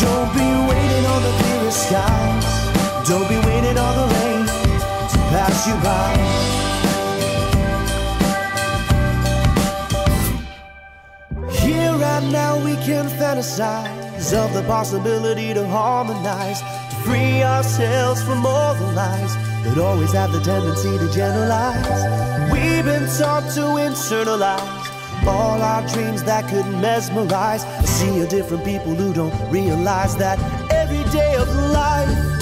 Don't be waiting on the clearest skies. Don't be waiting on the rain to pass you by. Here and now we can fantasize of the possibility to harmonize, to free ourselves from all the lies that always have the tendency to generalize. We've been taught to internalize all our dreams that could mesmerize. I see a different people who don't realize that every day of life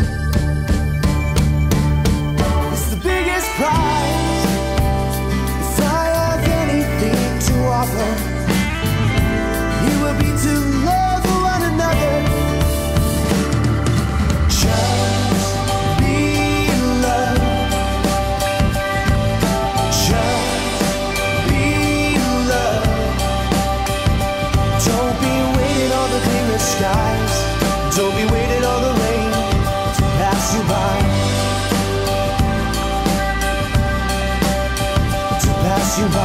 you want.